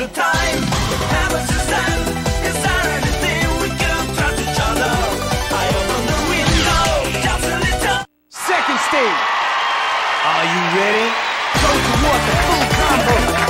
the time. Is there anything we can trust each other? I open the window, just a little. Second stage. Are you ready? Go to war, the full combo.